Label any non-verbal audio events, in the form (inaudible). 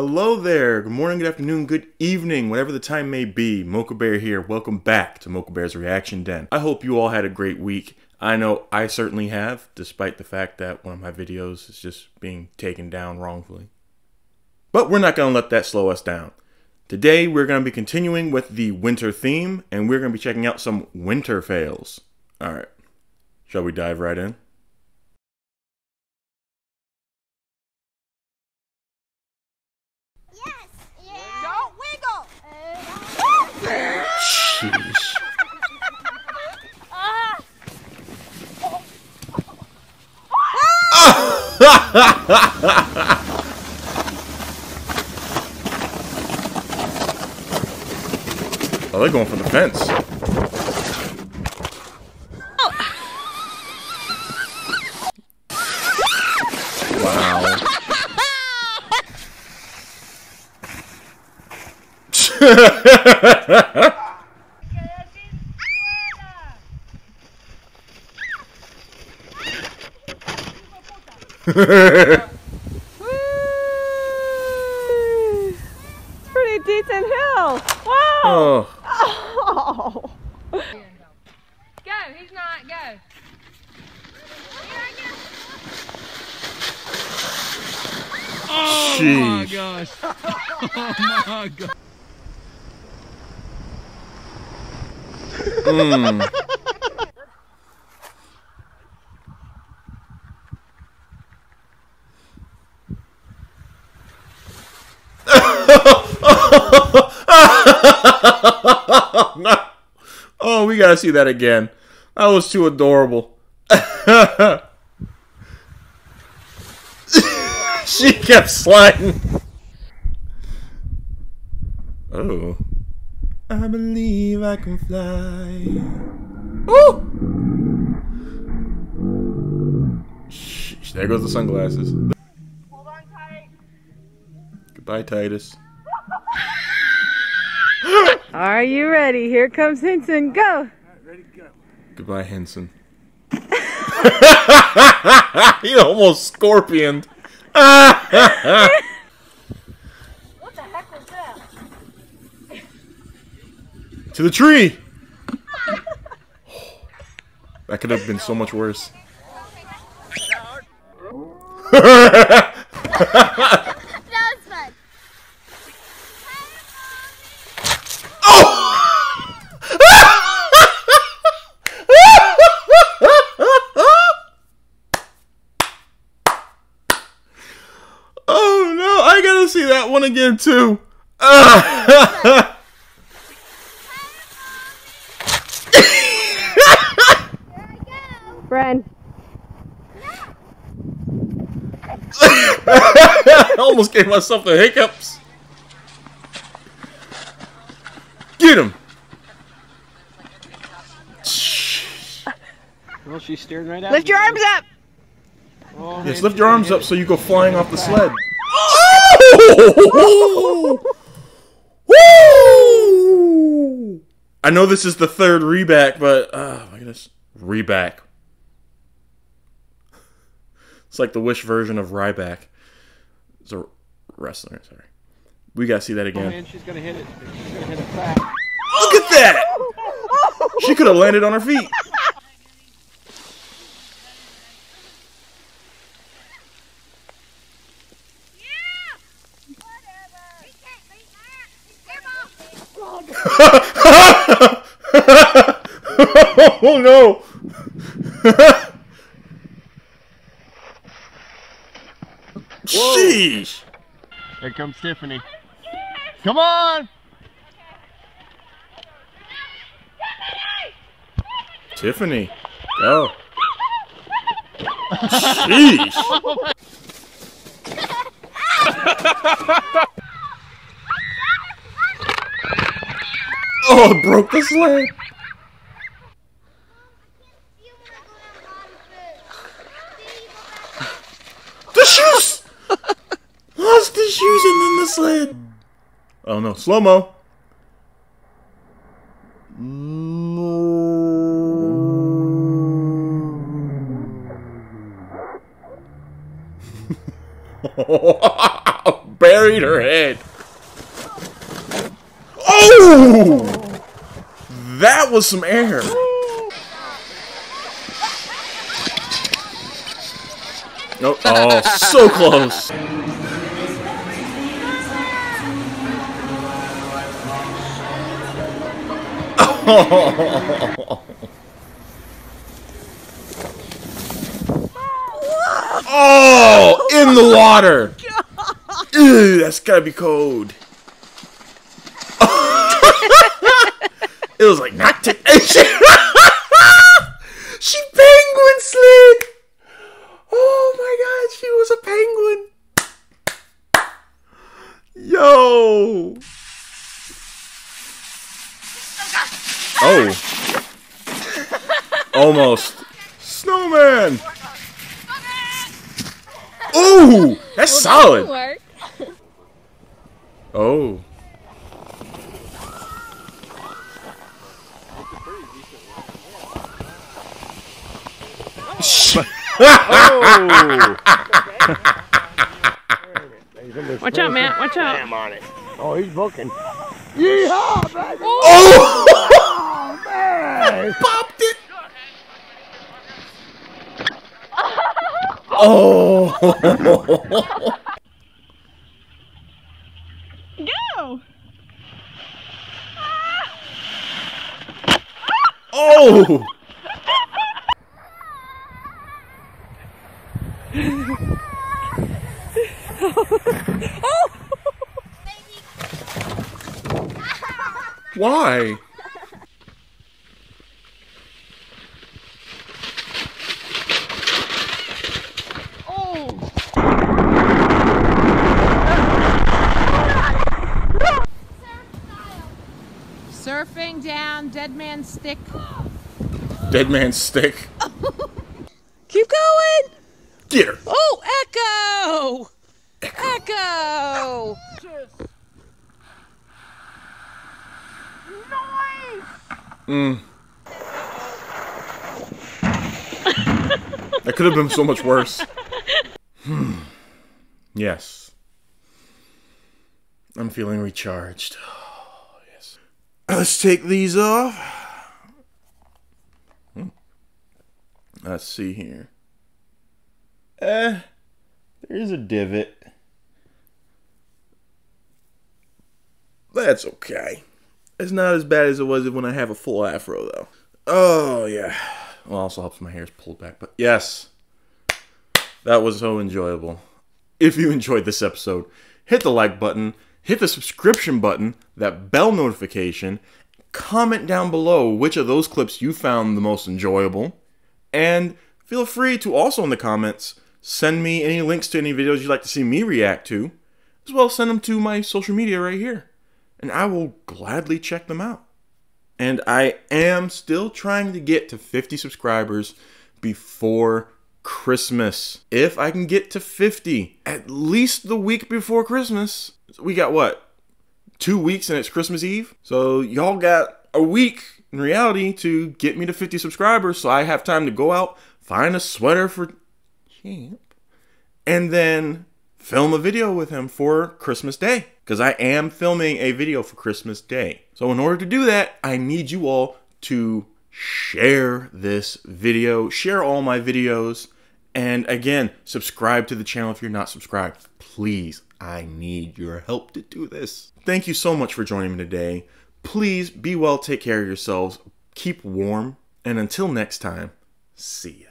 Hello there. Good morning, good afternoon, good evening, whatever the time may be. Mocha Bear here. Welcome back to Mocha Bear's Reaction Den. I hope you all had a great week. I know I certainly have, despite the fact that one of my videos is just being taken down wrongfully. But we're not going to let that slow us down. Today, we're going to be continuing with the winter theme, and we're going to be checking out some winter fails. All right. Shall we dive right in? Yes. Yeah. Don't wiggle. Sheesh. Ah. Oh, they're going for the fence. Oh. Wow. (laughs) (laughs) Pretty decent hill. Wow. oh. Oh. (laughs) Go, he's not, go. Oh my gosh. (laughs) Oh my god. Mm. (laughs) no. Oh, we gotta see that again. That was too adorable. (laughs) she kept sliding. Oh. I believe I can fly. Shh, there goes the sunglasses. Hold on tight. Goodbye, Titus. Are you ready? Here comes Hinton. Go. Goodbye, Henson. (laughs) he almost scorpioned. (laughs) What the heck was that? to the tree! that could have been so much worse. (laughs) That was fun. oh no, I gotta see that one again too. Ah. Bren. I almost gave myself the hiccups. Get him! Well, she's staring right at Lift me. your arms up. Oh, Yes, lift your arms up so you go flying off the sled. Oh! Woo! I know this is the third reback, but oh my goodness, reback. It's like the Wish version of Ryback. It's a wrestler. Sorry, we gotta see that Oh, again. man, she's gonna hit it. She's gonna hit it fast. Look at that! She could have landed on her feet. Whatever. He can't beat that. Come on. oh no! Sheesh! Here comes Tiffany. Come on! Tiffany, go. Sheesh! (laughs) oh, it broke the sled. The shoes! Lost the shoes and then the sled. Oh no, slow mo. Bear buried her head. Oh! That was some air. Nope. (laughs) Oh, so close. (laughs) Oh, in the water. (laughs) Ew, that's gotta be cold. (laughs) it was like not to. she penguin slid. Oh my god, she was a penguin. Yo. Oh. Almost. Snowman. Ooh, that's solid. Work. Oh. oh. Watch out, Matt. Watch out. Damn on it. Oh, he's booking. Yeehaw, baby! Oh! oh man! Popped Oh! (laughs) Go! Oh! (laughs) (laughs) oh. Why? Down Dead Man's Stick. Dead man's stick. (laughs) Keep going! Get her. Oh, Echo! Echo! Mm. that could have been so much worse. Hmm. Yes. I'm feeling recharged. Let's take these off. Hmm. Let's see here. Eh, there is a divot. That's okay. It's not as bad as it was when I have a full afro, though. Oh, yeah. Well, also helps my hair's pulled back. But yes, that was so enjoyable. If you enjoyed this episode, hit the like button, hit the subscription button, that bell notification, comment down below which of those clips you found the most enjoyable, and feel free to also in the comments send me any links to any videos you'd like to see me react to, as well as send them to my social media right here, and I will gladly check them out. And I am still trying to get to 50 subscribers before Christmas. If I can get to 50, at least the week before Christmas, we got what? Two weeks and it's Christmas Eve? So y'all got a week in reality to get me to 50 subscribers so I have time to go out, find a sweater for Champ, and then film a video with him for Christmas Day. Because I am filming a video for Christmas Day. So, in order to do that, I need you all to share this video, share all my videos, and again, subscribe to the channel if you're not subscribed. Please, I need your help to do this. Thank you so much for joining me today. Please be well, take care of yourselves, keep warm, and until next time, see ya.